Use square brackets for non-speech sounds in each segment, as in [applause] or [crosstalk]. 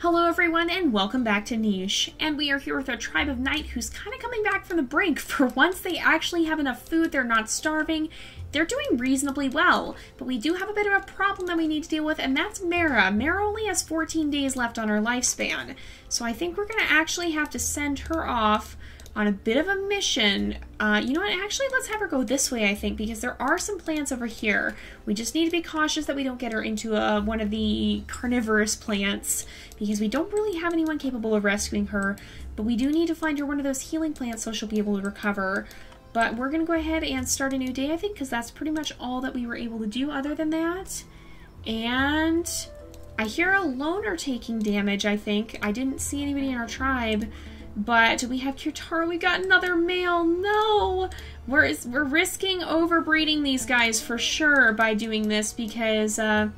Hello everyone and welcome back to Niche. And we are here with our tribe of Night who's kind of coming back from the brink. [laughs] For once they actually have enough food, they're not starving. They're doing reasonably well, but we do have a bit of a problem that we need to deal with, and that's Mara. Mara only has 14 days left on her lifespan, so I think we're going to actually have to send her off on a bit of a mission. Uh, you know what? Actually, let's have her go this way, I think, because there are some plants over here. We just need to be cautious that we don't get her into uh, one of the carnivorous plants, because we don't really have anyone capable of rescuing her. But we do need to find her one of those healing plants so she'll be able to recover. But we're going to go ahead and start a new day, I think, because that's pretty much all that we were able to do other than that. And I hear a loner taking damage, I think. I didn't see anybody in our tribe. But we have Kirtara. We got another male. No! We're, we're risking overbreeding these guys for sure by doing this because, uh,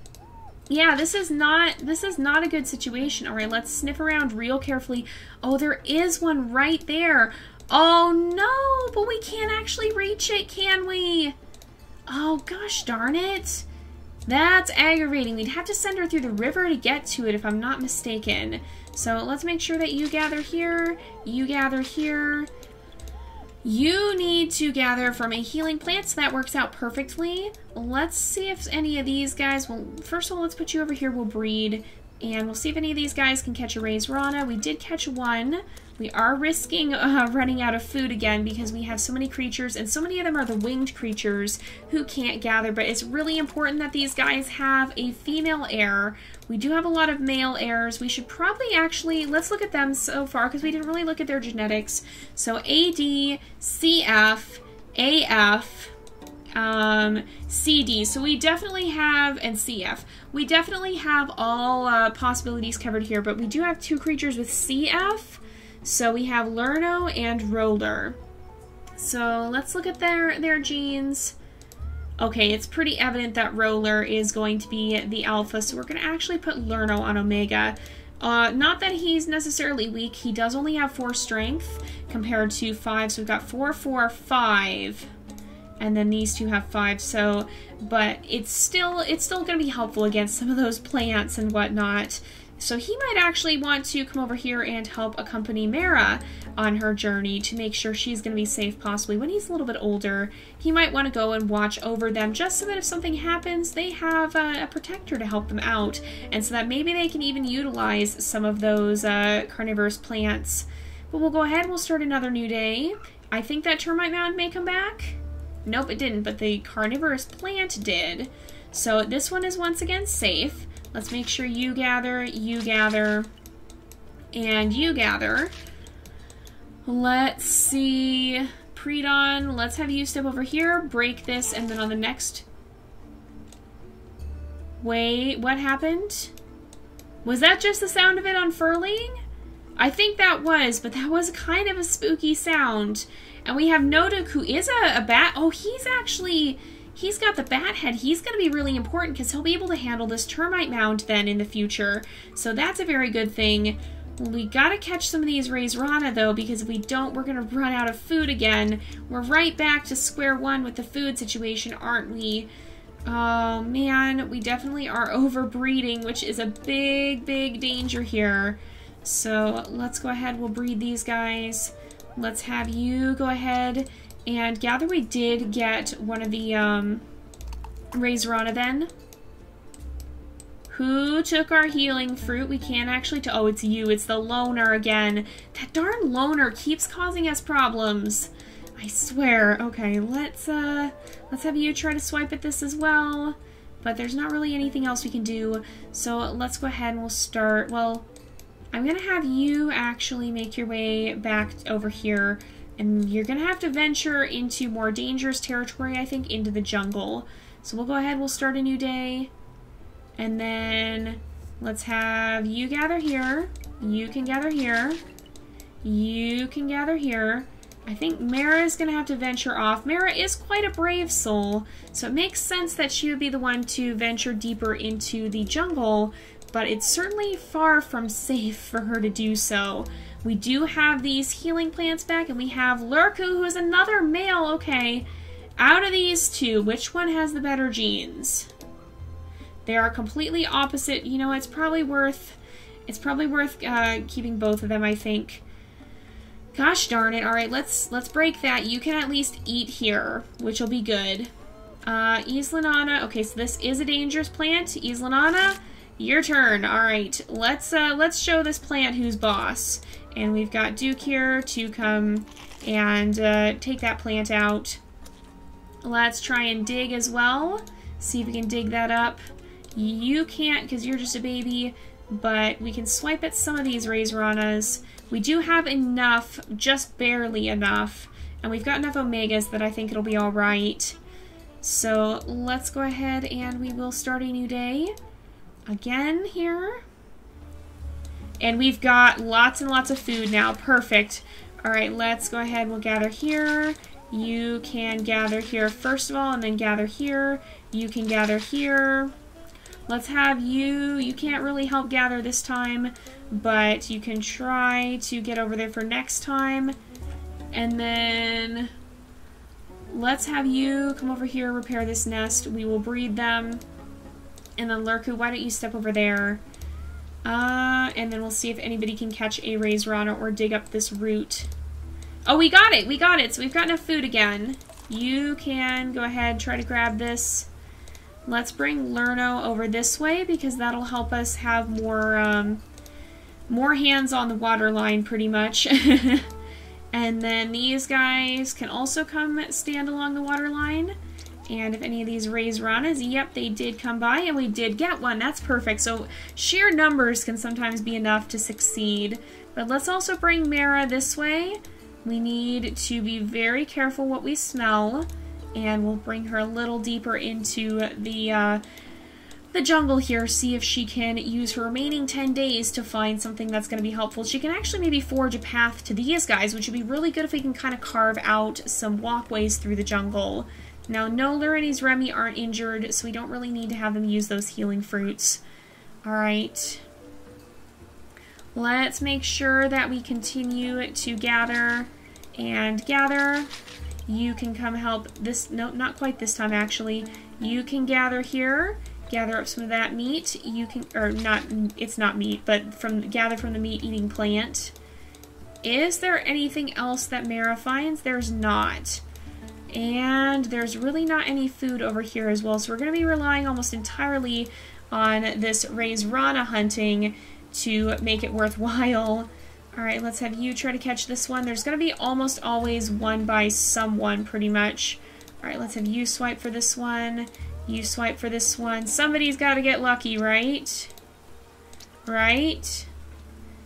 yeah, this is not this is not a good situation. All right, let's sniff around real carefully. Oh, there is one right there. Oh no, but we can't actually reach it, can we? Oh gosh darn it. That's aggravating. We'd have to send her through the river to get to it if I'm not mistaken. So let's make sure that you gather here, you gather here. You need to gather from a healing plant, so that works out perfectly. Let's see if any of these guys will... First of all, let's put you over here. We'll breed. And we'll see if any of these guys can catch a Razorana. We did catch one. We are risking uh, [laughs] running out of food again because we have so many creatures, and so many of them are the winged creatures who can't gather, but it's really important that these guys have a female heir. We do have a lot of male heirs. We should probably actually, let's look at them so far because we didn't really look at their genetics. So AD, CF, AF, um, CD. So we definitely have, and CF. We definitely have all uh, possibilities covered here, but we do have two creatures with CF. So we have Lerno and Roller. So let's look at their, their genes. Okay, it's pretty evident that Roller is going to be the alpha, so we're going to actually put Lerno on Omega. Uh, not that he's necessarily weak, he does only have 4 strength compared to 5, so we've got 4, 4, 5 and then these two have five so but it's still it's still going to be helpful against some of those plants and whatnot so he might actually want to come over here and help accompany Mara on her journey to make sure she's going to be safe possibly when he's a little bit older. He might want to go and watch over them just so that if something happens, they have a, a protector to help them out. And so that maybe they can even utilize some of those uh, carnivorous plants. But we'll go ahead and we'll start another new day. I think that termite mound may come back. Nope, it didn't, but the carnivorous plant did. So this one is once again safe. Let's make sure you gather, you gather, and you gather. Let's see. Predon, let's have you step over here, break this, and then on the next... Wait, what happened? Was that just the sound of it unfurling? I think that was, but that was kind of a spooky sound. And we have Noduk, who is a, a bat. Oh, he's actually he's got the bat head. He's going to be really important because he'll be able to handle this termite mound then in the future. So that's a very good thing. We got to catch some of these Razorana, though, because if we don't, we're going to run out of food again. We're right back to square one with the food situation, aren't we? Oh, man, we definitely are [laughs] overbreeding, which is a big, big danger here. So let's go ahead. We'll breed these guys. Let's have you go ahead and gather we did get one of the um, Razorana then. Who took our healing fruit? We can't actually... oh, it's you. It's the loner again. That darn loner keeps causing us problems. I swear. Okay, let's uh, let's have you try to swipe at this as well. But there's not really anything else we can do. So let's go ahead and we'll start. Well, I'm going to have you actually make your way back over here and you're going to have to venture into more dangerous territory, I think, into the jungle. So we'll go ahead, we'll start a new day. And then let's have you gather here. You can gather here. You can gather here. I think Mara is going to have to venture off. Mara is quite a brave soul, so it makes sense that she would be the one to venture deeper into the jungle, but it's certainly far from [laughs] safe for her to do so. We do have these healing plants back, and we have Lurku, who is another male. Okay, out of these two, which one has the better genes? They are completely opposite. You know, it's probably worth It's probably worth uh, keeping both of them, I think. Gosh darn it. Alright, let's let's break that. You can at least eat here, which will be good. Uh, Islanana. Okay, so this is a dangerous plant. Islanana, your turn. Alright, let's uh, let's show this plant who's boss. And we've got Duke here to come and uh, take that plant out. Let's try and dig as well. See if we can dig that up. You can't because you're just a baby, but we can swipe at some of these Razoranas. We do have enough, just barely enough, and we've got enough Omegas that I think it'll be alright. So let's go ahead and we will start a new day again here. And we've got lots and lots of food now. Perfect. All right, let's go ahead. We'll gather here. You can gather here first of all, and then gather here. You can gather here. Let's have you. You can't really help gather this time, but you can try to get over there for next time. And then let's have you come over here, repair this nest. We will breed them. And then Lurku, why don't you step over there? Uh, and then we'll see if anybody can catch a Razorana or dig up this root. Oh, we got it! We got it! So we've got enough food again. You can go ahead, try to grab this. Let's bring Lerno over this way because that'll help us have more, um, more hands on the water line pretty much. [laughs] and then these guys can also come stand along the water line. And if any of these Razoranas, yep, they did come by and we did get one. That's perfect. So sheer numbers can sometimes be enough to succeed. But let's also bring Mara this way. We need to be very careful what we smell. And we'll bring her a little deeper into the, uh, the jungle here, see if she can use her remaining 10 days to find something that's going to be helpful. She can actually maybe forge a path to these guys, which would be really good if we can kind of carve out some walkways through the jungle. Now, Noller and Remy aren't injured, so we don't really need to have them use those healing fruits. Alright. Let's make sure that we continue to gather and gather. You can come help this, no, not quite this time actually. You can gather here, gather up some of that meat. You can, or not, it's not meat, but from gather from the meat-eating plant. Is there anything else that Mara finds? There's not. And there's really not any food over here as well, so we're going to be relying almost entirely on this Razorana hunting to make it worthwhile. Alright, let's have you try to catch this one. There's going to be almost always one by someone, pretty much. Alright, let's have you swipe for this one. You swipe for this one. Somebody's got to get lucky, right? Right?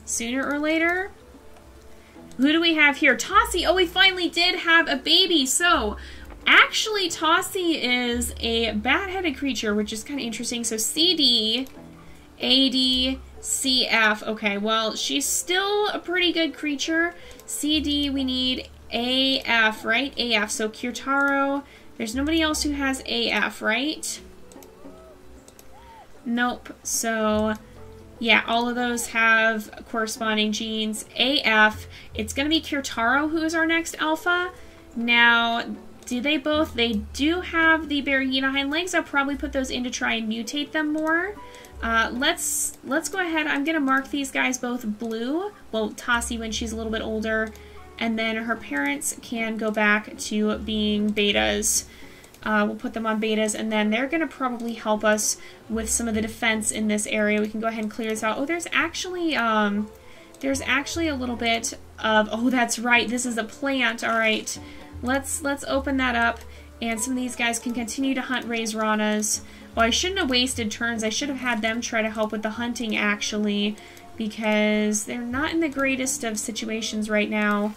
Sooner or later? Who do we have here? Tossie! Oh, we finally did have a baby! So, actually, Tossie is a bat-headed creature, which is kind of interesting. So, CD, AD, CF. Okay, well, she's still a pretty good creature. CD, we need AF, right? AF. So, Kirtaro. There's nobody else who has AF, right? Nope. So, yeah, all of those have corresponding genes. AF, it's going to be Kirtaro who is our next alpha. Now, do they both? They do have the Berahina hind legs. I'll probably put those in to try and mutate them more. Uh, let's let's go ahead. I'm going to mark these guys both blue. Well, Tossie when she's a little bit older. And then her parents can go back to being betas. Uh, we'll put them on betas, and then they're going to probably help us with some of the defense in this area. We can go ahead and clear this out. Oh, there's actually, um, there's actually a little bit of, oh, that's right, this is a plant. All right, let's, let's open that up, and some of these guys can continue to hunt Razoranas. Well, I shouldn't have wasted turns. I should have had them try to help with the hunting, actually, because they're not in the greatest of situations right now.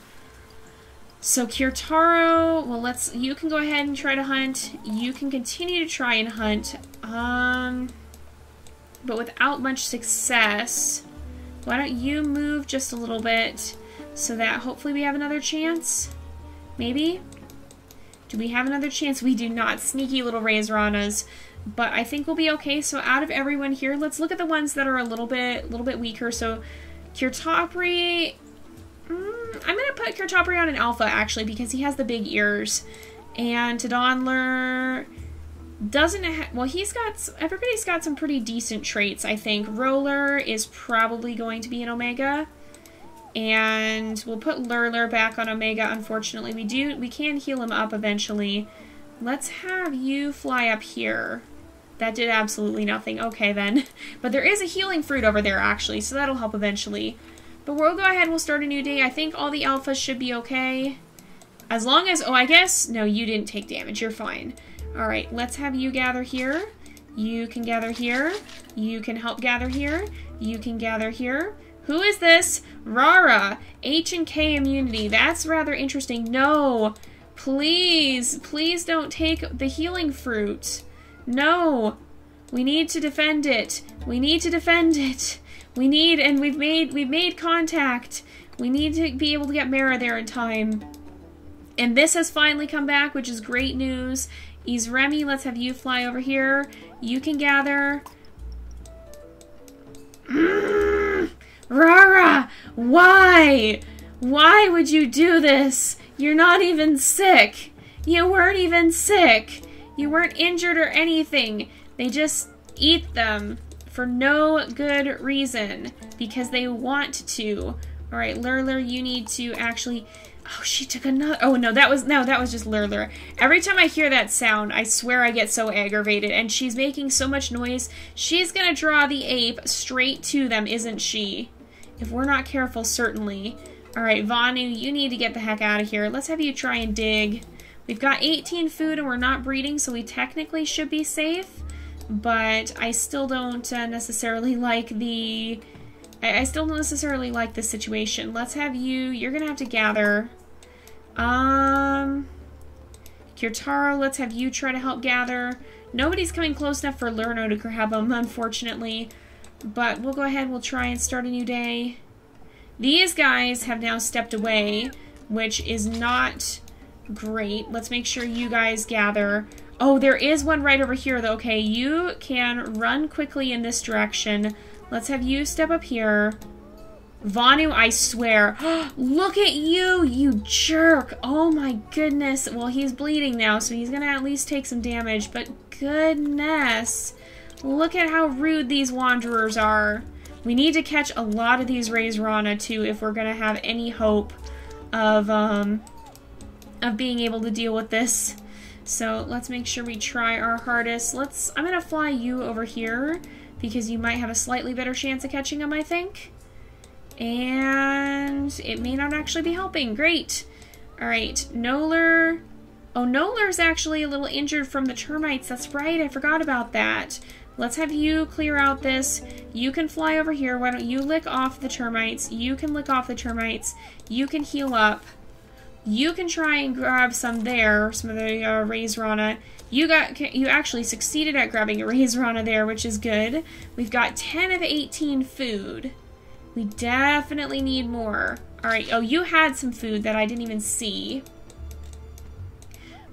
So Kirtaro, well let's, you can go ahead and try to hunt. You can continue to try and hunt. Um, but without much success, why don't you move just a little bit so that hopefully we have another chance? Maybe? Do we have another chance? We do not. Sneaky little Razoranas. But I think we'll be okay. So out of everyone here, let's look at the ones that are a little bit, a little bit weaker. So Kirtopri I'm going to put Kirtopri on an alpha, actually, because he has the big ears. And Tadonler... doesn't well he's got everybody's got some pretty decent traits i think. Roller is probably going to be an omega. And we'll put lurler back on omega unfortunately. We do we can heal him up eventually. Let's have you fly up here. That did absolutely nothing. Okay then. [laughs] But there is a healing fruit over there actually so that'll help eventually but we'll go ahead we'll start a new day i think all the alphas should be okay as long as oh i guess no you didn't take damage you're fine all right, let's have you gather here. You can gather here. You can help gather here. You can gather here. Who is this? Rara. H and K immunity. That's rather interesting. No. Please. Please don't take the healing fruit. No. We need to defend it. We need to defend it. We need and we've made we've made contact. We need to be able to get Mara there in time. And this has finally come back, which is great news. Remy, let's have you fly over here. You can gather. Mm, Rara, why? Why would you do this? You're not even sick. You weren't even sick. You weren't injured or anything. They just eat them for no good reason because they want to. All right, Lurler, you need to actually Oh, she took another. Oh no, that was no, that was just Lurler. Every time I hear that sound, I swear I get so aggravated. And she's making so much noise. She's gonna draw the ape straight to them, isn't she? If we're not careful, certainly. All right, Vanu, you need to get the heck out of here. Let's have you try and dig. We've got 18 food and we're not breeding, so we technically should be safe. But I still don't uh, necessarily like the I, I still don't necessarily like this situation. Let's have you, you're gonna have to gather. Um, Kirtaro, let's have you try to help gather. Nobody's coming close enough for Lerno to grab them, unfortunately. But we'll go ahead, we'll try and start a new day. These guys have now stepped away, which is not great. Let's make sure you guys gather. Oh, there is one right over here, though. Okay, you can run quickly in this direction. Let's have you step up here. Vanu, I swear. [gasps] Look at you, you jerk. Oh my goodness. Well, he's bleeding now, so he's gonna at least take some damage, but goodness. Look at how rude these Wanderers are. We need to catch a lot of these Razorana, too, if we're gonna have any hope of, um, of being able to deal with this. So let's make sure we try our hardest. Let's, I'm gonna fly you over here because you might have a slightly better chance of catching them, I think. And it may not actually be helping. Great. All right, Noller. Oh, Noller's actually a little injured from the termites. That's right, I forgot about that. Let's have you clear out this. You can fly over here. Why don't you lick off the termites? You can lick off the termites. You can heal up. You can try and grab some there, some of the uh, Razorana. You got you actually succeeded at grabbing a Razorana there, which is good. We've got 10 of 18 food. We definitely need more. Alright, oh, you had some food that I didn't even see.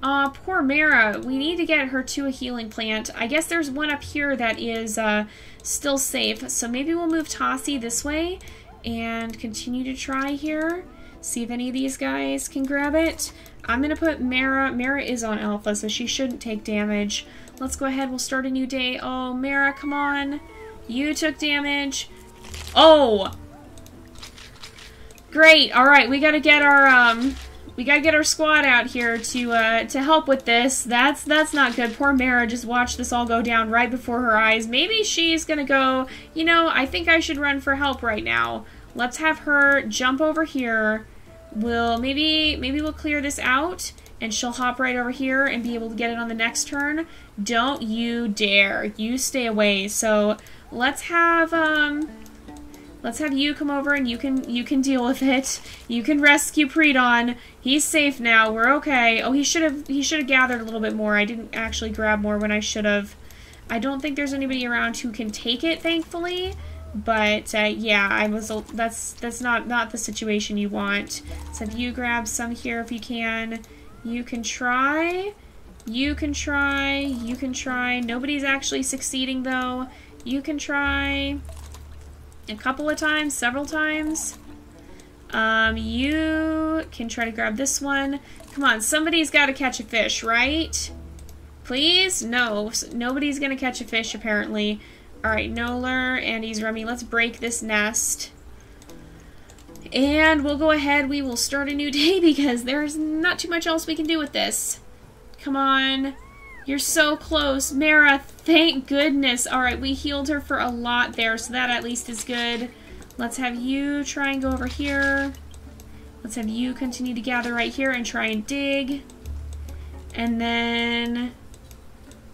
Uh, poor Mara. We need to get her to a healing plant. I guess there's one up here that is uh, still safe. So maybe we'll move Tossie this way and continue to try here. See if any of these guys can grab it. I'm going to put Mara. Mara is on Alpha, so she shouldn't take damage. Let's go ahead. We'll start a new day. Oh, Mara, come on. You took damage. Oh! Great. All right, we got to get our um we got to get our squad out here to uh to help with this. That's that's not good. Poor Mara just watched this all go down right before her eyes. Maybe she's to go, you know, I think I should run for help right now. Let's have her jump over here We'll maybe maybe we'll clear this out and she'll hop right over here and be able to get it on the next turn. Don't you dare. You stay away. So let's have um let's have you come over and you can you can deal with it. You can rescue Predon. He's safe now. We're okay. Oh, he should have he should have gathered a little bit more. I didn't actually grab more when I should have. I don't think there's anybody around who can take it, thankfully. But uh, yeah, I was that's that's not not the situation you want. So if you grab some here if you can, you can try. You can try. You can try. Nobody's actually succeeding though. You can try a couple of times, several times. Um, you can try to grab this one. Come on, somebody's got to catch a fish, right? Please? No. Nobody's gonna catch a fish, apparently. Alright, Noller Andy's Izremi, let's break this nest. And we'll go ahead, we will start a new [laughs] day because there's not too much else we can do with this. Come on. You're so close. Mara, thank goodness. Alright, we healed her for a lot there, so that at least is good. Let's have you try and go over here. Let's have you continue to gather right here and try and dig. And then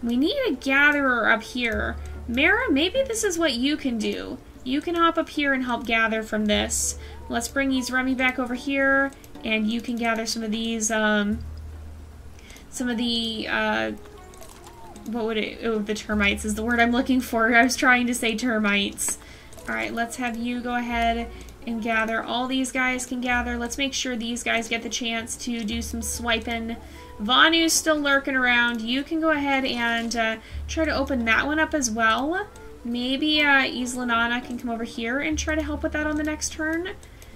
we need a gatherer up here. Mara, maybe this is what you can do. You can hop up here and help gather from this. Let's bring these rummy back over here, and you can gather some of these, um, some of the, uh, what would it, oh, the termites is the word I'm looking for. [laughs] I was trying to say termites. Alright, let's have you go ahead and gather. All these guys can gather. Let's make sure these guys get the chance to do some swiping. Vanu's still lurking around. You can go ahead and uh, try to open that one up as well. Maybe uh, Islanana can come over here and try to help with that on the next turn.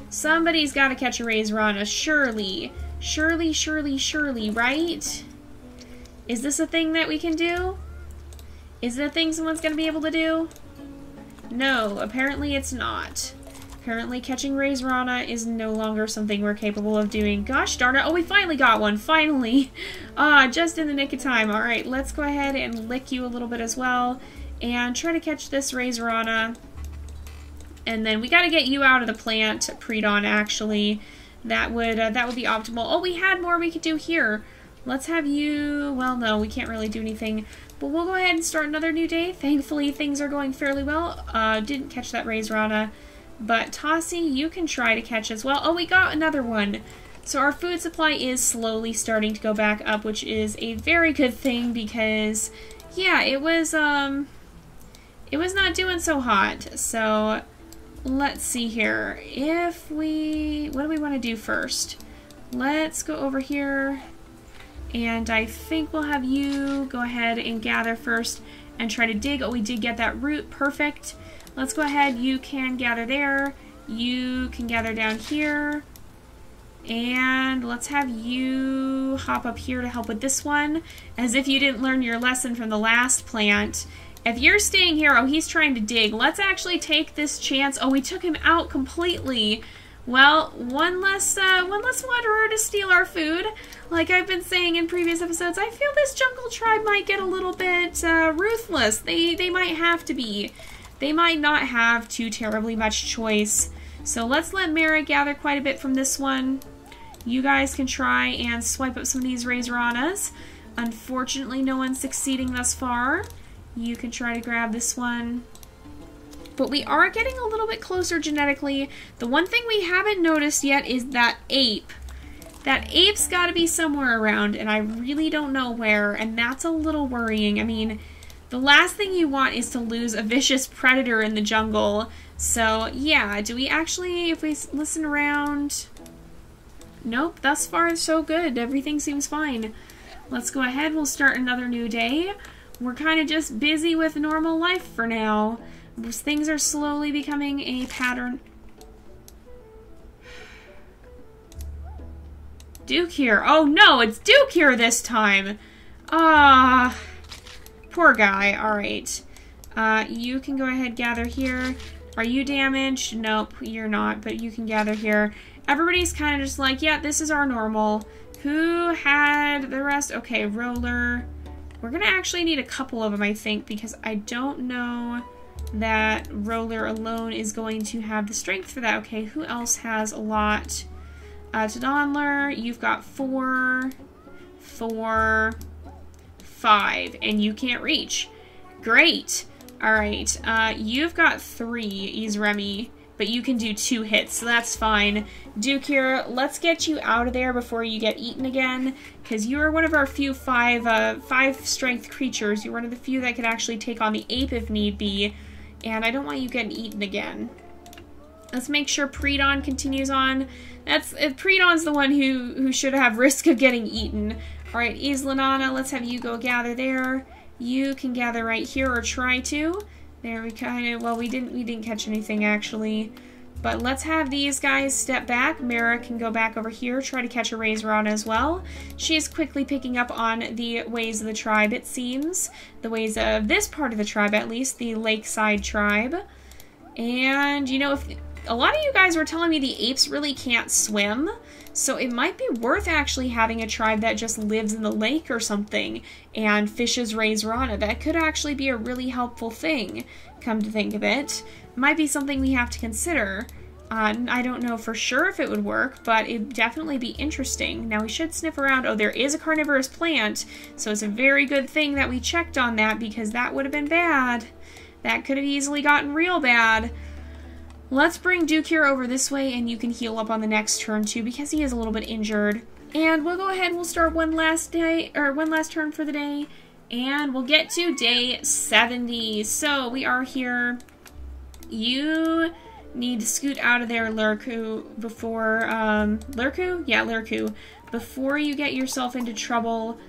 Somebody's got to catch a Razorana, surely. Surely, surely, surely, right? Is this a thing that we can do? Is it a thing someone's going to be able to do? No, apparently it's not. Apparently catching Razorana is no longer something we're capable of doing. Gosh darn it. Oh, we finally got one. Finally. [laughs] Ah, just in the nick of time. Alright, let's go ahead and lick you a little bit as well. And try to catch this Razorana. And then we got to get you out of the plant, Pre-Dawn, actually. That would, uh, that would be optimal. Oh, we had more we could do here. Let's have you... Well, no, we can't really do anything. But we'll go ahead and start another new day. Thankfully, things are going fairly well. Uh, didn't catch that Razorana. But Tossie, you can try to catch as well. Oh, we got another one. So our food supply is slowly starting to go back up, which is a very good thing because, yeah, it was, um, it was not doing so hot. So let's see here. If we, what do we want to do first? Let's go over here and I think we'll have you go ahead and gather first and try to dig. Oh, we did get that root. Perfect. Let's go ahead. You can gather there. You can gather down here. And let's have you hop up here to help with this one. As if you didn't learn your lesson from the last plant. If you're staying here, oh, he's trying to dig. Let's actually take this chance. Oh, we took him out completely. Well, one less, uh, one less wanderer to steal our food. Like I've been saying in previous episodes, I feel this jungle tribe might get a little bit uh, ruthless. They, they might have to be they might not have too terribly much choice. So let's let Mara gather quite a bit from this one. You guys can try and swipe up some of these Razoranas. Unfortunately, no one's succeeding thus far. You can try to grab this one. But we are getting a little bit closer genetically. The one thing we haven't noticed yet is that ape. That ape's got to be somewhere around, and I really don't know where, and that's a little worrying. I mean, the last thing you want is to lose a vicious predator in the jungle. So, yeah, do we actually, if we listen around... Nope, thus far so good. Everything seems fine. Let's go ahead. We'll start another new day. We're kind of just busy with normal life for now. Things are slowly becoming a pattern. Duke here. Oh no, it's Duke here this time. Ah. Poor guy. Alright. Uh, you can go ahead gather here. Are you damaged? Nope, you're not, but you can gather here. Everybody's kind of just like, yeah, this is our normal. Who had the rest? Okay, roller. We're going to actually need a couple of them, I think, because I don't know that roller alone is going to have the strength for that. Okay, who else has a lot? Uh, Tadonler, you've got four, four, five, and you can't reach. Great. Alright, uh, you've got three, is Remy, but you can do two hits, so that's fine. Duke here, let's get you out of there before you get eaten again, because you are one of our few five, uh, five strength creatures. You're one of the few that could actually take on the ape if need be, and I don't want you getting eaten again. Let's make sure Pre-Dawn continues on. That's uh, Pre-Dawn's the one who who should have risk of getting eaten. All right, Islanana, let's have you go gather there. You can gather right here or try to. There we kind of, well, we didn't, we didn't catch anything actually. But let's have these guys step back. Mara can go back over here, try to catch a Razorana as well. She is quickly picking up on the ways of the tribe, it seems. The ways of this part of the tribe, at least, the Lakeside tribe. And, you know, if a lot of you guys were telling me the apes really can't swim, so it might be worth actually having a tribe that just lives in the lake or something and fishes Razorana. That could actually be a really helpful thing, come to think of it. Might be something we have to consider. Uh, I don't know for sure if it would work, but it'd definitely be interesting. Now we should sniff around. Oh, there is a carnivorous plant, so it's a very good thing that we checked on that because that would have been bad. That could have easily gotten real bad. Let's bring Duke here over this way and you can heal up on the next turn too because he is a little bit injured. And we'll go ahead and we'll start one last day or one last turn for the day. And we'll get to day 70. So we are here. You need to scoot out of there, Lurku, before um Lurku? Yeah, Lurku. Before you get yourself into trouble.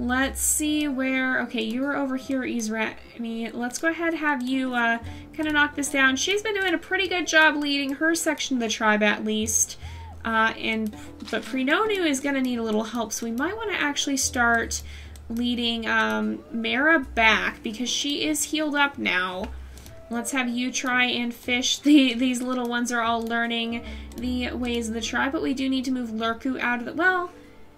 Let's see where... Okay, you were over here, Izrani. Let's go ahead have you uh, kind of knock this down. She's been doing a pretty good job leading her section of the tribe, at least. Uh, and But Prinonu is going to need a little help, so we might want to actually start leading um, Mara back, because she is healed up now. Let's have you try and fish. [laughs] The, these little ones are all learning the ways of the tribe, but we do need to move Lurku out of the... Well...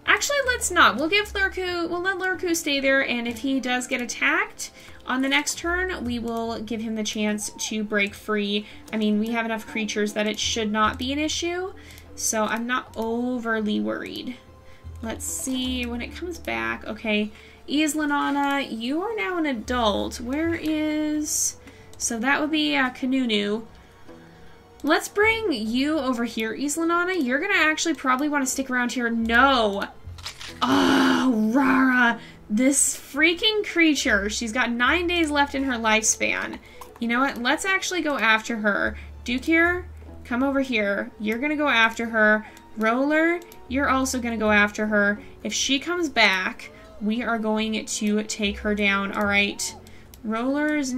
Actually, let's not. We'll give Lurku, we'll let Lurku stay there, and if he does get attacked on the next turn, we will give him the chance to break free. I mean, we have enough creatures that it should not be an issue, so I'm not overly worried. Let's see, when it comes back, okay, Islanana, you are now an adult. Where is... So that would be uh, Kanunu. Let's bring you over here, Islanana. You're gonna actually probably want to stick around here. No! Oh, Rara! This freaking creature. She's got nine days left in her lifespan. You know what? Let's actually go after her. Duke here, come over here. You're gonna go after her. Roller, you're also gonna go after her. If she comes back, we are going to take her down. Alright. Roller's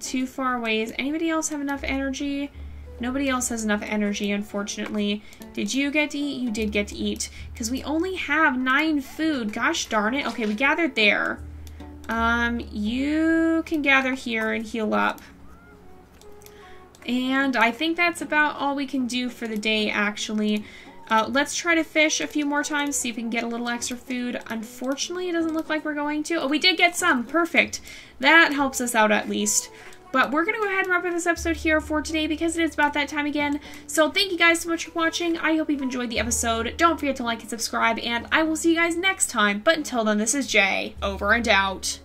too far away. Does anybody else have enough energy? Nobody else has enough energy, unfortunately. Did you get to eat? You did get to eat. Because we only have nine food. Gosh darn it. Okay, we gathered there. Um, you can gather here and heal up. And I think that's about all we can do for the day, actually. Uh, let's try to fish a few more times, see if we can get a little extra food. Unfortunately, it doesn't look like we're going to. Oh, we did get some. Perfect. That helps us out at least. But we're going to go ahead and wrap up this episode here for today because it is about that time again. So thank you guys so much for watching. I hope you've enjoyed the episode. Don't forget to like and subscribe, and I will see you guys next time. But until then, this is Jay, over and out.